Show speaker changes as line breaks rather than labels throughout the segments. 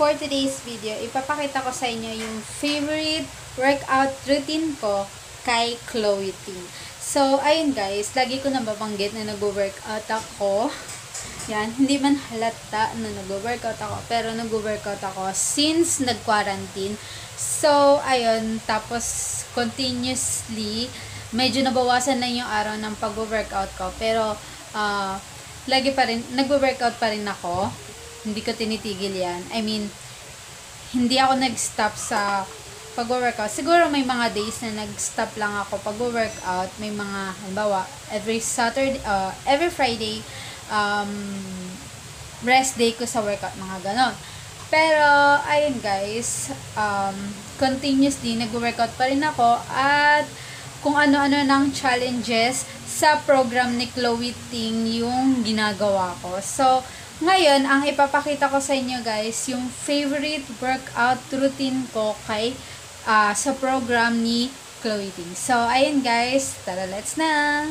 For today's video, ipapakita ko sa inyo yung favorite workout routine ko kay Chloe Ting. So, ayun guys, lagi ko nababanggit na nag-workout ako. Yan, hindi man halata na nag-workout ako, pero nag-workout ako since nag-quarantine. So, ayun, tapos continuously, medyo nabawasan na yung araw ng pag-workout ko, pero uh, lagi pa rin, nag-workout pa rin ako hindi ko tinitigil yan. I mean, hindi ako nag-stop sa pag-workout. Siguro may mga days na nag-stop lang ako pag-workout. May mga, halimbawa, every Saturday, uh, every Friday, um, rest day ko sa workout, mga ganon. Pero, ayun guys, um, continuously, nag-workout pa rin ako at kung ano-ano ng challenges sa program ni Chloe Ting yung ginagawa ko. So, ngayon, ang ipapakita ko sa inyo guys, yung favorite workout routine ko kay uh, sa program ni Chloe Ting. So, ayun guys, tara let's na!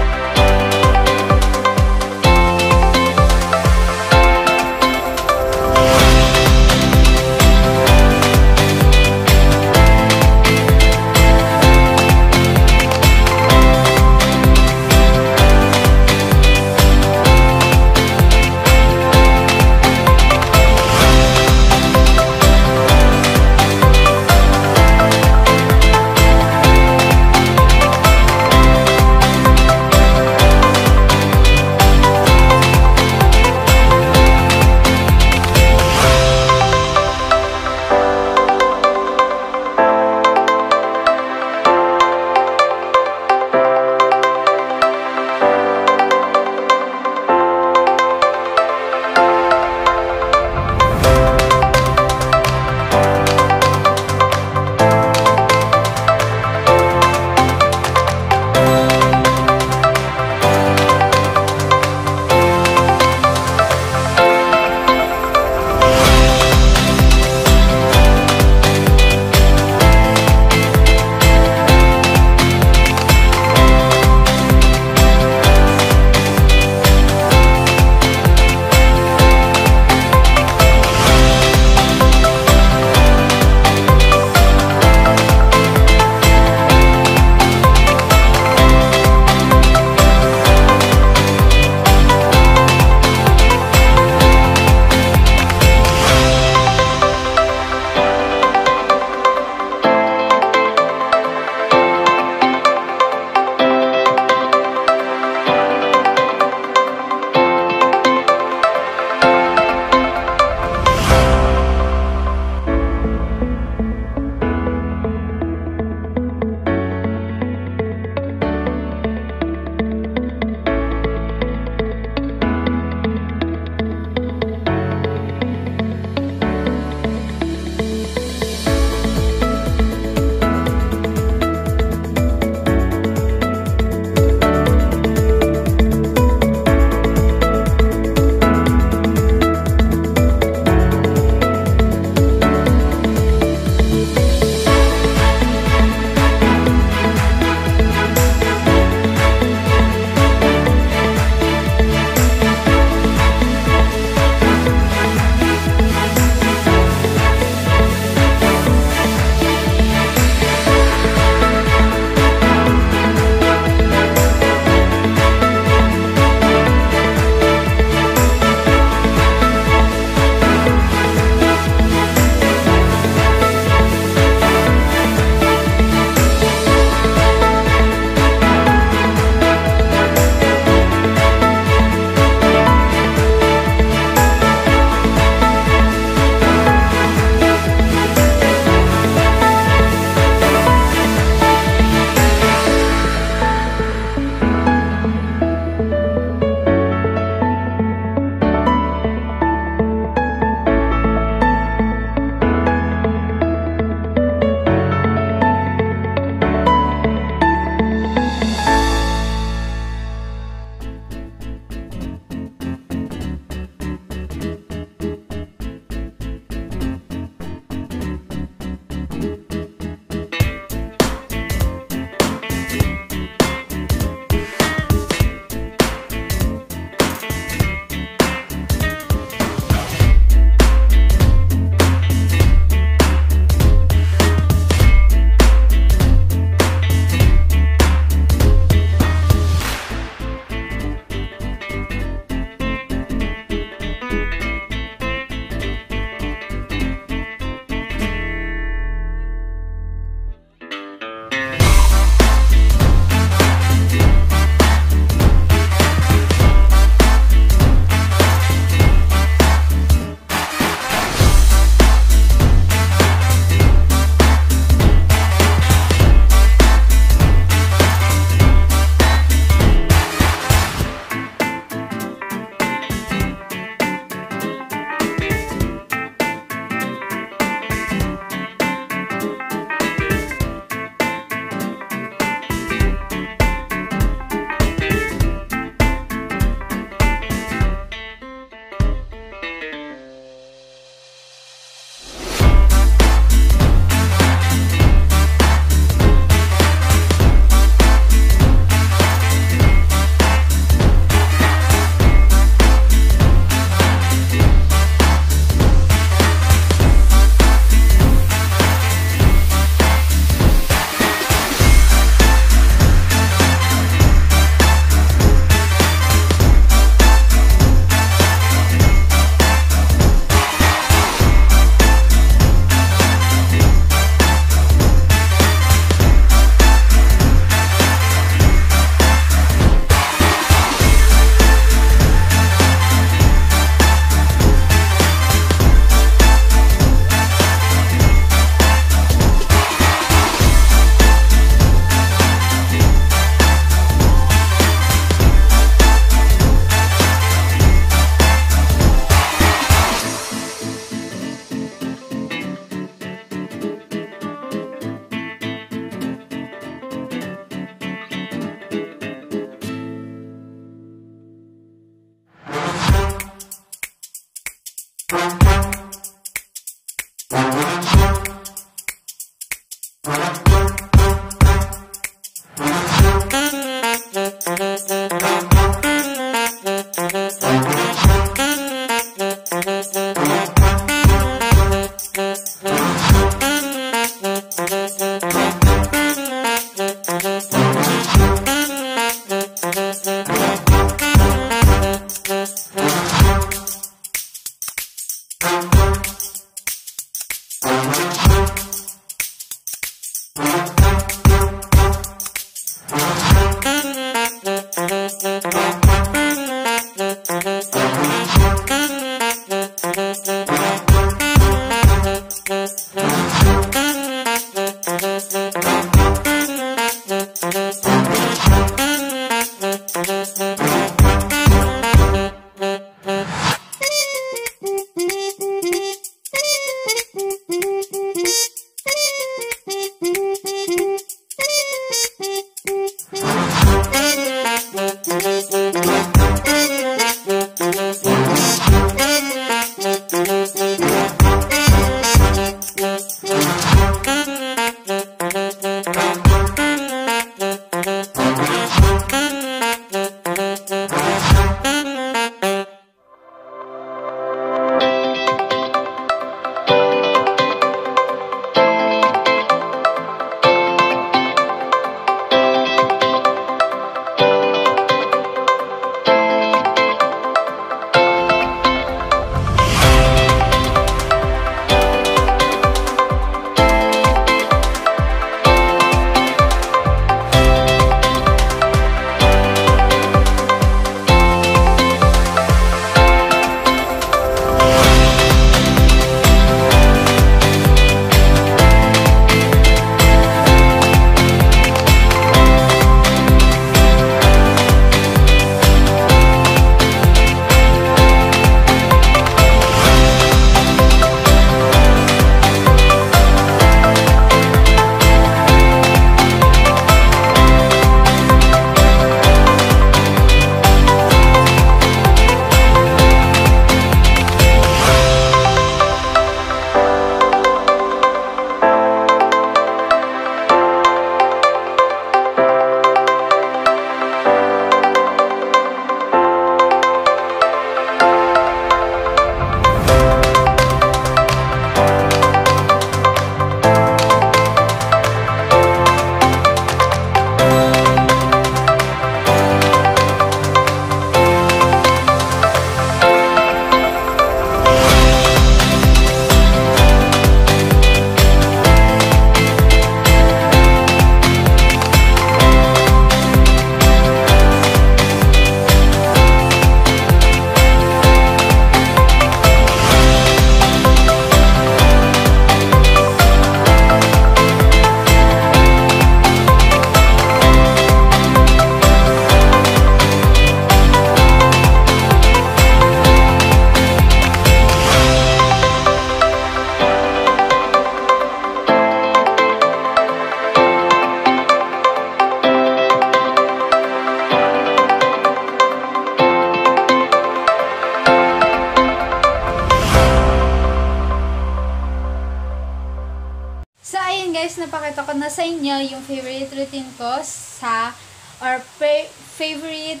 Ko sa inyo yung favorite routine ko sa or fa- favorite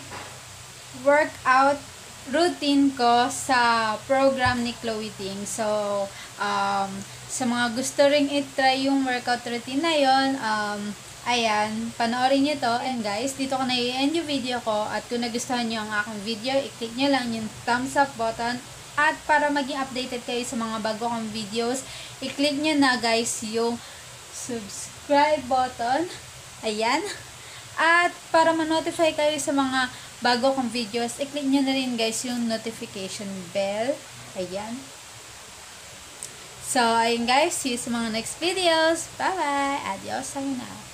workout routine ko sa program ni Chloe Ting. So, um, sa mga gusto ring i-try yung workout routine na yon, um, ayan, panoorin nyo to. And guys, dito ko na i-end yung video ko. At kung nagustuhan nyo ang aking video, i-click nyo lang yung thumbs up button. At para maging updated kayo sa mga bago kong videos, i-click nyo na guys yung subscribe button. Ayan. At para ma-notify kayo sa mga bago kong videos, i-click nyo na rin guys yung notification bell. Ayan. So, ayun guys. See you sa mga next videos. Bye-bye. Adios. Sayonara.